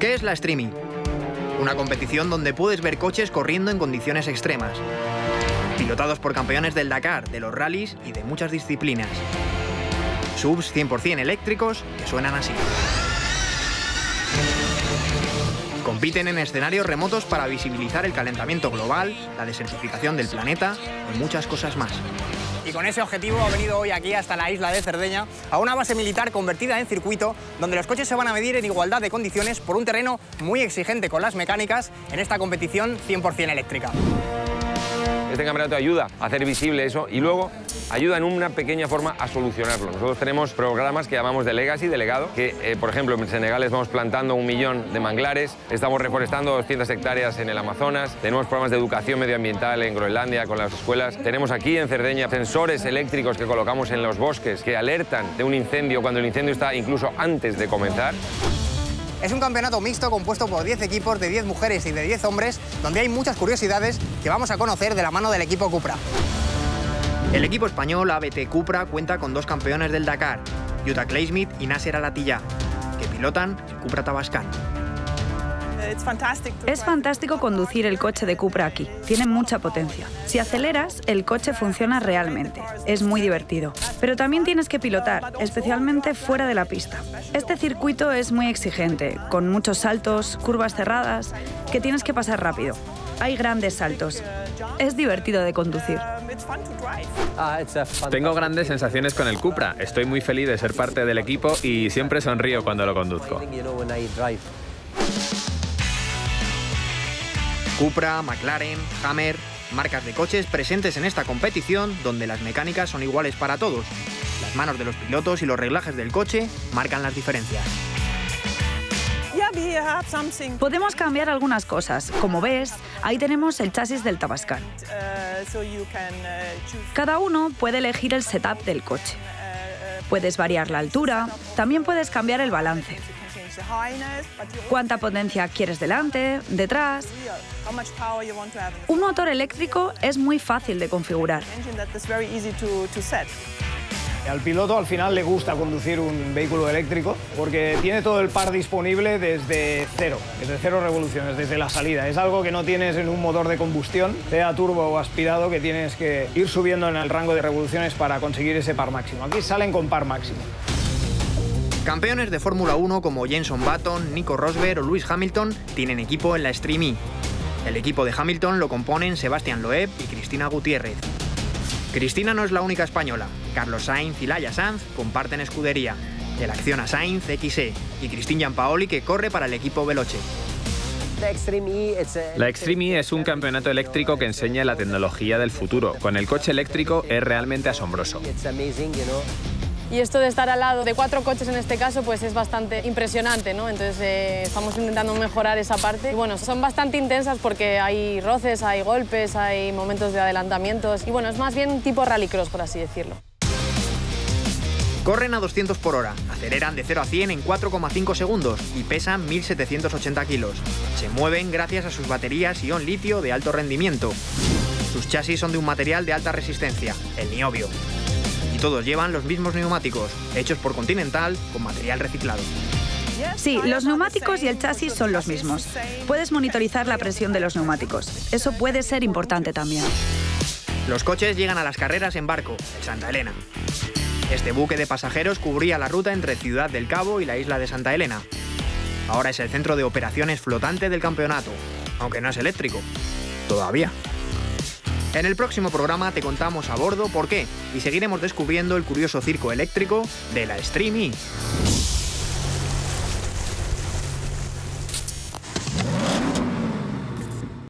¿Qué es la Streamy? Una competición donde puedes ver coches corriendo en condiciones extremas, pilotados por campeones del Dakar, de los rallies y de muchas disciplinas. Subs 100% eléctricos que suenan así. Compiten en escenarios remotos para visibilizar el calentamiento global, la desertificación del planeta y muchas cosas más. Y con ese objetivo ha venido hoy aquí hasta la isla de Cerdeña, a una base militar convertida en circuito, donde los coches se van a medir en igualdad de condiciones por un terreno muy exigente con las mecánicas en esta competición 100% eléctrica. Este campeonato ayuda a hacer visible eso y luego ayuda en una pequeña forma a solucionarlo. Nosotros tenemos programas que llamamos de Legacy, delegado, que eh, por ejemplo en Senegal estamos plantando un millón de manglares, estamos reforestando 200 hectáreas en el Amazonas, tenemos programas de educación medioambiental en Groenlandia con las escuelas, tenemos aquí en Cerdeña sensores eléctricos que colocamos en los bosques que alertan de un incendio cuando el incendio está incluso antes de comenzar. Es un campeonato mixto compuesto por 10 equipos de 10 mujeres y de 10 hombres, donde hay muchas curiosidades que vamos a conocer de la mano del equipo Cupra. El equipo español ABT Cupra cuenta con dos campeones del Dakar, Jutta Kleismith y Nasser Alatilla, que pilotan el Cupra Tabascan. Es fantástico conducir el coche de Cupra aquí. Tiene mucha potencia. Si aceleras, el coche funciona realmente. Es muy divertido. Pero también tienes que pilotar, especialmente fuera de la pista. Este circuito es muy exigente, con muchos saltos, curvas cerradas, que tienes que pasar rápido. Hay grandes saltos. Es divertido de conducir. Tengo grandes sensaciones con el Cupra. Estoy muy feliz de ser parte del equipo y siempre sonrío cuando lo conduzco. Cupra, McLaren, Hammer, marcas de coches presentes en esta competición donde las mecánicas son iguales para todos. Las manos de los pilotos y los reglajes del coche marcan las diferencias. Podemos cambiar algunas cosas. Como ves, ahí tenemos el chasis del Tabascan. Cada uno puede elegir el setup del coche. Puedes variar la altura, también puedes cambiar el balance. ¿Cuánta potencia quieres delante, detrás? Un motor eléctrico es muy fácil de configurar. Al piloto al final le gusta conducir un vehículo eléctrico porque tiene todo el par disponible desde cero, desde cero revoluciones, desde la salida. Es algo que no tienes en un motor de combustión, sea turbo o aspirado, que tienes que ir subiendo en el rango de revoluciones para conseguir ese par máximo. Aquí salen con par máximo. Campeones de Fórmula 1 como Jenson Button, Nico Rosberg o Lewis Hamilton tienen equipo en la Stream E. El equipo de Hamilton lo componen Sebastián Loeb y Cristina Gutiérrez. Cristina no es la única española. Carlos Sainz y Laia Sanz comparten escudería. El acciona Sainz XE y Cristina Giampaoli que corre para el equipo Veloce. La Extreme E es un campeonato eléctrico que enseña la tecnología del futuro. Con el coche eléctrico es realmente asombroso. Y esto de estar al lado de cuatro coches en este caso, pues es bastante impresionante, ¿no? Entonces eh, estamos intentando mejorar esa parte. Y bueno, son bastante intensas porque hay roces, hay golpes, hay momentos de adelantamientos. Y bueno, es más bien tipo rallycross, por así decirlo. Corren a 200 por hora, aceleran de 0 a 100 en 4,5 segundos y pesan 1.780 kilos. Se mueven gracias a sus baterías ion litio de alto rendimiento. Sus chasis son de un material de alta resistencia, el niobio. Todos llevan los mismos neumáticos, hechos por Continental con material reciclado. Sí, los neumáticos y el chasis son los mismos. Puedes monitorizar la presión de los neumáticos. Eso puede ser importante también. Los coches llegan a las carreras en barco, el Santa Elena. Este buque de pasajeros cubría la ruta entre Ciudad del Cabo y la isla de Santa Elena. Ahora es el centro de operaciones flotante del campeonato, aunque no es eléctrico. Todavía. En el próximo programa te contamos a bordo por qué y seguiremos descubriendo el curioso circo eléctrico de la Stream E.